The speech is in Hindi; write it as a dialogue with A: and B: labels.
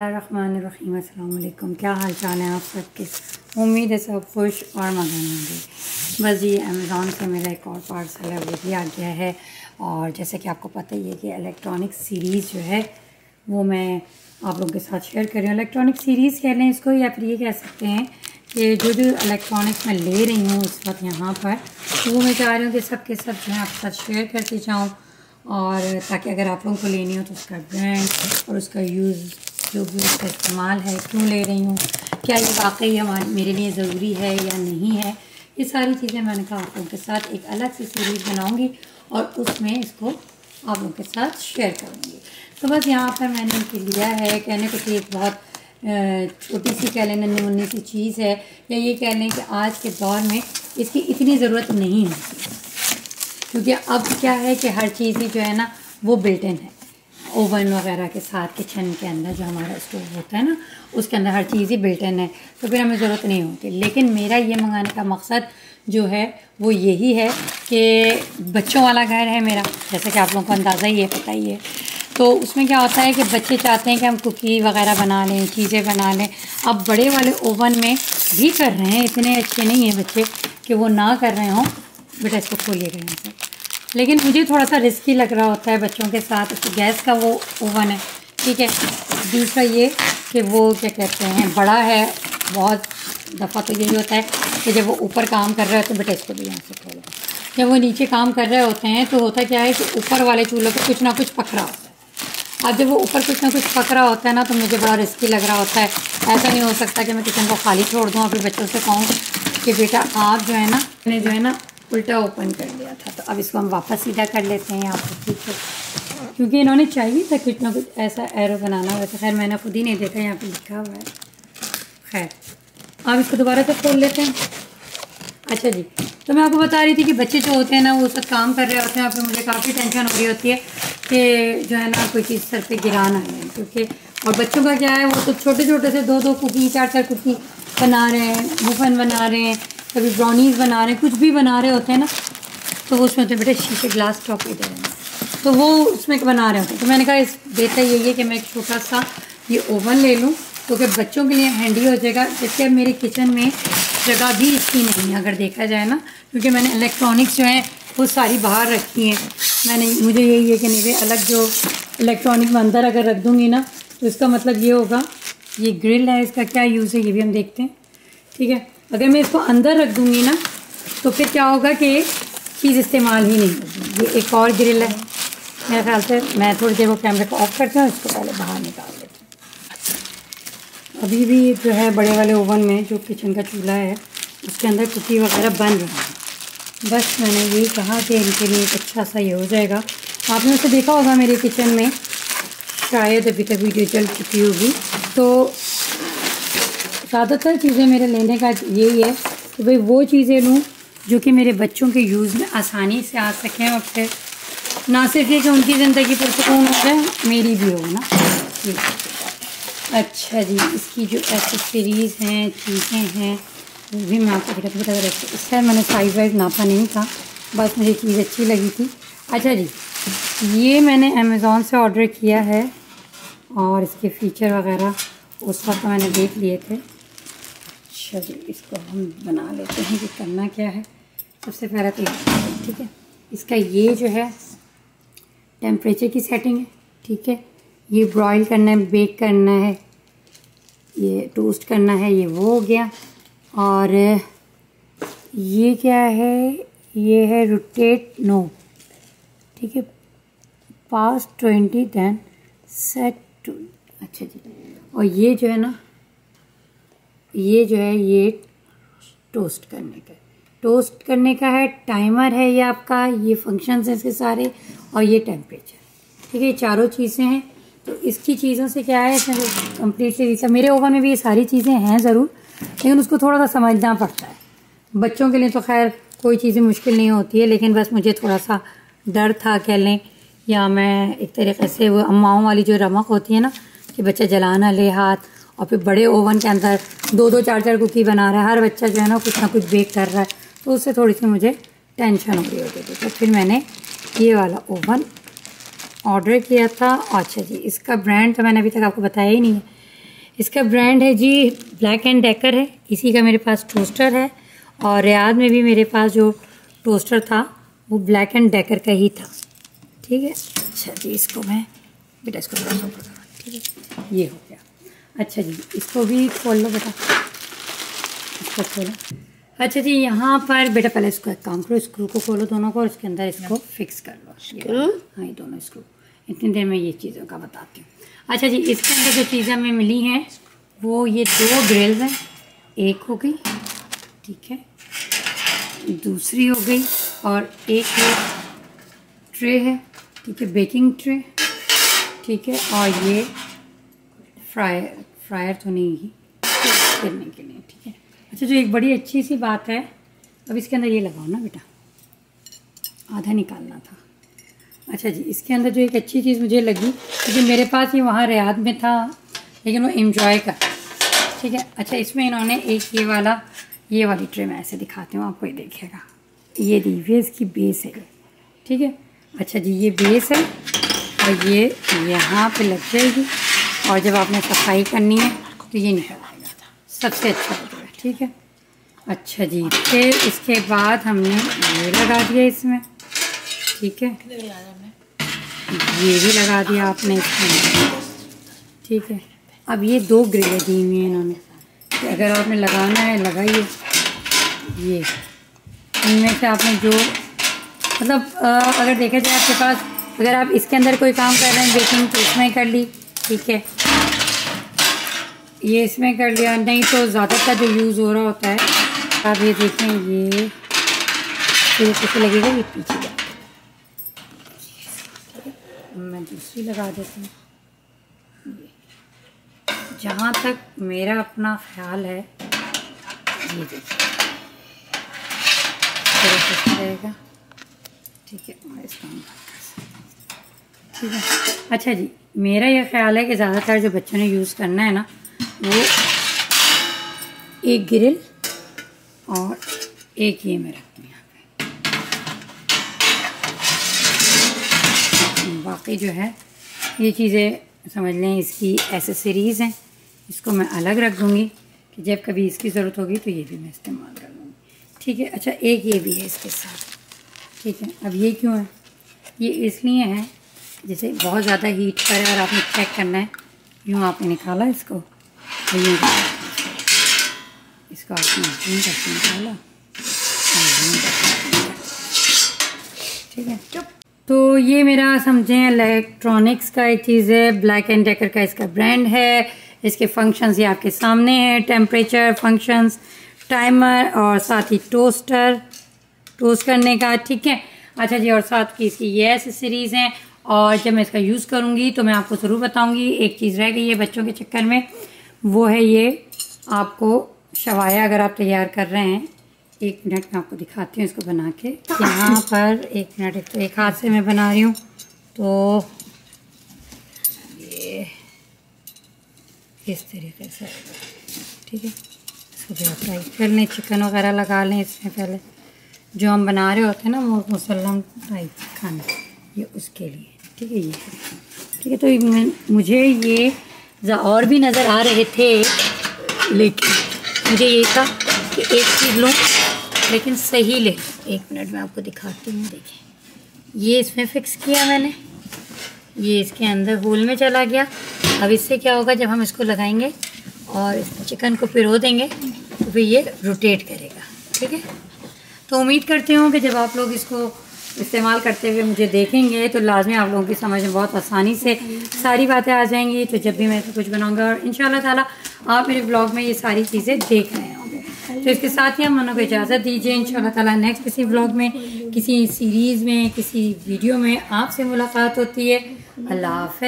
A: अल्लाम क्या हाल चाल है आप सबके? उम्मीद है सब खुश और मगन होंगे। बस ये अमेज़ोन से मेरा एक और पार्सल है, वो भी आ गया है। और जैसे कि आपको पता ही है कि इलेक्ट्रॉनिक सीरीज़ जो है, वो मैं आप लोगों के साथ शेयर कर रही हूँ। इलेक्ट्रॉनिक सीरीज़ कह लें इसको या फिर ये कह सकते हैं कि जो जो इलेक्ट्रॉनिक्स मैं ले रही हूँ उस वक्त यहाँ पर तो वो मैं चाह रही हूँ कि सब के सब जो है आपके साथ शेयर करती जाऊँ। और ताकि अगर आप लोगों को लेनी हो तो उसका ब्रांड और उसका यूज़ जो भी उसका इस्तेमाल है, क्यों ले रही हूँ? क्या ये वाकई हमारे, मेरे लिए ज़रूरी है या नहीं है? ये सारी चीज़ें मैंने कहा आप लोगों के साथ एक अलग सी सीरीज़ बनाऊँगी और उसमें इसको आप लोगों के साथ शेयर करूँगी। तो बस यहाँ पर मैंने इनके लिया है। कहने को तो एक बहुत छोटी सी कह लें मुन्नी सी चीज़ है। या ये कह लें कि आज के दौर में इसकी इतनी ज़रूरत नहीं होती। क्योंकि अब क्या है कि हर चीज़ ही जो है ना, वो बिल्टन है। ओवन वगैरह के साथ किचन के अंदर जो हमारा स्टोव होता है ना, उसके अंदर हर चीज़ ही बिल्टन है तो फिर हमें ज़रूरत नहीं होती। लेकिन मेरा ये मंगाने का मकसद जो है, वो यही है कि बच्चों वाला घर है मेरा, जैसे कि आप लोगों को अंदाज़ा ही है, पता ही है। तो उसमें क्या होता है कि बच्चे चाहते हैं कि हम कुकी वगैरह बना लें, चीज़ें बना लें। अब बड़े वाले ओवन में भी कर रहे हैं, इतने अच्छे नहीं हैं बच्चे, कि वो ना कर रहे हों, बेटा इसको खोलिएगा यहाँ से। लेकिन मुझे थोड़ा सा रिस्की लग रहा होता है बच्चों के साथ तो गैस का वो ओवन है। ठीक है, दूसरा ये कि वो क्या कहते हैं, बड़ा है, बहुत दफ़ा तो यही होता है कि जब वो ऊपर काम कर रहा है तो बेटा इसको भी यहाँ से खोलो जब वो नीचे काम कर रहे होते हैं तो होता क्या है कि ऊपर वाले चूल्हे पर कुछ ना कुछ पकड़ा होता है। अब जब वो ऊपर कुछ ना कुछ पकड़ा होता है ना तो मुझे बड़ा रिस्की लग रहा होता है। ऐसा नहीं हो सकता कि मैं किचन को खाली छोड़ दूँ और फिर बच्चों से कहूँ कि बेटा आप जो है ना, मैंने जो है ना उल्टा ओपन कर लिया था। तो अब इसको हम वापस सीधा कर लेते हैं यहाँ पर ठीक है? क्योंकि इन्होंने चाहिए था कुछ ना कुछ ऐसा एरो बनाना वैसे खैर, मैंने खुद ही नहीं देखा, यहाँ पे लिखा हुआ है। खैर, अब इसको दोबारा से खोल लेते हैं। अच्छा जी तो मैं आपको बता रही थी कि बच्चे जो होते हैं ना, वो सब काम कर रहे होते हैं, यहाँ पर मुझे काफ़ी टेंशन हो रही होती है कि जो है ना, कोई चीज़ सर पे गिरा ना है क्योंकि और बच्चों का क्या है, वो तो छोटे छोटे से दो दो कुकी चार चार कुकी बना रहे हैं मुफन बना रहे हैं। कभी ब्राउनीज़ बना रहे हैं, कुछ भी बना रहे होते हैं ना तो वो उसमें होते हैं, बेटे, शीशे ग्लास टॉप दे रहे हैं। तो वो उसमें बना रहे होते हैं। तो मैंने कहा, इस, बेहतर यही है कि मैं एक छोटा सा ये ओवन ले लूँ, क्योंकि तो बच्चों के लिए हैंडी हो जाएगा। जैसे अब मेरे किचन में जगह भी इसकी नहीं है, अगर देखा जाए ना, क्योंकि मैंने इलेक्ट्रॉनिक्स जो हैं, वो सारी बाहर रखी हैं। मैंने, मुझे यही है कि नहीं अलग जो इलेक्ट्रॉनिक में अंदर अगर रख दूँगी ना तो इसका मतलब ये होगा, ये ग्रिल है, इसका क्या यूज़ है, ये भी हम देखते हैं। ठीक है? अगर मैं इसको अंदर रख दूँगी ना तो फिर क्या होगा कि चीज़ इस्तेमाल ही नहीं होगी। ये एक और ग्रिल है। मेरे ख्याल से मैं थोड़ी देर वो कैमरे को ऑफ़ करती हूँ इसको पहले बाहर निकाल देती हूँ। अभी भी जो है बड़े वाले ओवन में जो किचन का चूल्हा है, उसके अंदर कुकी वगैरह बन रहा है। बस मैंने यही कहा कि इनके लिए एक अच्छा सा ये हो जाएगा। आपने उसे देखा होगा मेरे किचन में? शायद अभी तक वीडियो चल चुकी होगी। तो ज़्यादातर चीज़ें मेरे लेने का यही है कि भाई वो चीज़ें लूँ जो कि मेरे बच्चों के यूज़ में आसानी से आ सकें और फिर ना सिर्फ़ ये कि उनकी ज़िंदगी पुरसकून हो जाए, मेरी भी हो ना? अच्छा जी, इसकी जो एसेसरीज़ हैं, चीज़ें हैं, वो भी मैं आपको बता बता रखी इसका मैंने साइज़ वाइज नापा नहीं था, बस मुझे चीज़ अच्छी लगी थी। अच्छा जी, ये मैंने अमेज़ोन से ऑर्डर किया है और इसके फ़ीचर वगैरह उस वक्त मैंने देख लिए थे। अच्छा जी, इसको हम बना लेते हैं कि करना क्या है। सबसे पहले तो ठीक है? इसका ये जो है टेम्परेचर की सेटिंग है, ठीक है? ये ब्रॉयल करना है बेक करना है, ये टोस्ट करना है, ये वो हो गया। और ये क्या है? ये है रोटेट नो ठीक है? Pass twenty than set to अच्छा जी। और ये जो है ना ये जो है, ये टोस्ट करने का टोस्ट करने का है टाइमर है ये आपका, ये फ़ंक्शन है इसके सारे, और ये टेम्परेचर ठीक है, ये चारों चीज़ें हैं। तो इसकी चीज़ों से क्या है, इसमें कम्प्लीटली तो मेरे ओवन में भी ये सारी चीज़ें हैं ज़रूर, लेकिन उसको थोड़ा सा समझना पड़ता है। बच्चों के लिए तो खैर कोई चीज़ें मुश्किल नहीं होती है, लेकिन बस मुझे थोड़ा सा डर था कह लें या मैं एक तरीके से वो अम्माओं वाली जो रमक होती है ना, कि बच्चा जलाना ले हाथ और फिर बड़े ओवन के अंदर दो दो, चार चार कुकी बना रहा है। हर बच्चा जो है ना कुछ ना कुछ बेक कर रहा है। तो उससे थोड़ी सी मुझे टेंशन हो रही होती थी। तो फिर मैंने ये वाला ओवन ऑर्डर किया था। अच्छा जी, इसका ब्रांड तो मैंने अभी तक आपको बताया ही नहीं है। इसका ब्रांड है जी ब्लैक एंड डेकर है। इसी का मेरे पास टोस्टर है और रियाद में भी मेरे पास जो टोस्टर था, वो ब्लैक एंड डेकर का ही था। ठीक है? अच्छा जी, इसको मैं, बेटा इसको ठीक है? ये हो। अच्छा जी इसको भी खोल लो बेटा। इसको खोलो। अच्छा जी यहाँ पर बेटा पहले इसको एक काम करो स्क्रू को खोलो दोनों को और इसके अंदर इसको फिक्स कर लो। हाँ ये दोनों स्क्रू। इतनी देर में ये चीज़ों का बताती हूँ। अच्छा जी इसके अंदर जो चीज़ें हमें मिली हैं वो ये दो ग्रिल्स हैं। एक हो गई ठीक है। दूसरी हो गई और एक है ट्रे है ठीक है बेकिंग ट्रे ठीक है और ये फ्रायर फ्रायर तो नहीं ही करने के लिए, ठीक है? अच्छा जो एक बड़ी अच्छी सी बात है, अब इसके अंदर ये लगाओ ना बेटा। आधा निकालना था। अच्छा जी, इसके अंदर जो एक अच्छी चीज़ मुझे लगी, क्योंकि मेरे पास ये वहाँ रियाद में था, लेकिन वो इन्जॉय कर, ठीक है? अच्छा इसमें इन्होंने एक ये वाला, ये वाली ट्रे में ऐसे दिखाती हूँ, आपको ये देखिएगा। ये दी इसकी बेस है ठीक है? अच्छा जी, ये बेस है, और ये यहाँ पे लग जाएगी। और जब आपने सफ़ाई करनी है तो ये निकल आएगा सबसे अच्छा लगेगा ठीक है? अच्छा जी फिर इसके बाद हमने ये लगा दिया इसमें ठीक है? ये भी लगा दिया आपने इसमें ठीक है? अब ये दो ग्रिलें दी हुई हैं इन्होंने कि अगर आपने लगाना है लगाइए। ये इनमें से आपने जो मतलब अगर देखा जाए आपके पास अगर आप इसके अंदर कोई काम कर रहे हैं बेकिंग तो इसमें कर ली ठीक है? ये इसमें कर लिया। नहीं तो ज़्यादातर जो यूज़ हो रहा होता है, आप ये देखें, ये कैसे लगेगा ये पीछे मैं दूसरी लगा देती हूँ। जहाँ तक मेरा अपना ख्याल है, ये देखिए। रहेगा। ठीक है और ठीक है। अच्छा जी, मेरा ये ख्याल है कि ज़्यादातर जो बच्चों ने यूज़ करना है ना वो एक ग्रिल और एक ये मैं रखती हूँ यहाँ पे। बाकी जो है, ये चीज़ें समझ लें, इसकी एसेसरीज़ हैं। इसको मैं अलग रख दूँगी कि जब कभी इसकी ज़रूरत होगी तो ये भी मैं इस्तेमाल कर लूँगी। ठीक है अच्छा एक ये भी है इसके साथ। ठीक है, अब ये क्यों है? ये इसलिए है, जैसे बहुत ज़्यादा हीट पर और आपने चेक करना है यूँ आपने निकाला इसको? इसको निकाला ठीक है। तो ये मेरा समझें इलेक्ट्रॉनिक्स का एक चीज़ है ब्लैक एंड डेकर का इसका ब्रांड है। इसके फ़ंक्शंस ये आपके सामने हैं टेम्परेचर फ़ंक्शंस टाइमर और साथ ही टोस्टर टोस्ट करने का ठीक है। अच्छा जी और साथ की इसकी ये एसेसरीज़ हैं। और जब मैं इसका यूज़ करूँगी तो मैं आपको ज़रूर बताऊँगी। एक चीज़ रह गई है बच्चों के चक्कर में। वो है ये, आपको शवाया अगर आप तैयार कर रहे हैं, एक मिनट में आपको दिखाती हूँ इसको बना के। यहाँ पर एक मिनट, एक तो एक हाथ से मैं बना रही हूँ तो ये इस तरीके से, ठीक है? इसको फ्राई कर लें चिकन वगैरह लगा लें इसमें पहले। जो हम बना रहे होते हैं ना, वो मुसलम फ्राई खाना, ये उसके लिए, ठीक है ये? ठीक है तो मुझे ये और भी नज़र आ रहे थे, लेकिन मुझे ये था कि एक चीज़ लूँ, लेकिन सही ले। एक मिनट में आपको दिखाती हूँ देखिए ये इसमें फ़िक्स किया मैंने। ये इसके अंदर होल में चला गया। अब इससे क्या होगा, जब हम इसको लगाएँगे और चिकन को पिरो देंगे तो फिर ये रोटेट करेगा। ठीक है? तो उम्मीद करती हूँ कि जब आप लोग इसको इस्तेमाल करते हुए मुझे देखेंगे तो लाजमी आप लोगों की समझ में बहुत आसानी से सारी बातें आ जाएँगी। तो जब भी मैं कुछ बनाऊँगा, और इन ताला आप मेरे ब्लॉग में ये सारी चीज़ें देख रहे होंगे। तो इसके साथ ही हम मनों को इजाज़त दीजिए इन ताला नेक्स्ट किसी ब्लॉग में, किसी सीरीज़ में, किसी वीडियो में आपसे मुलाकात होती है। अल्लाह हाफ़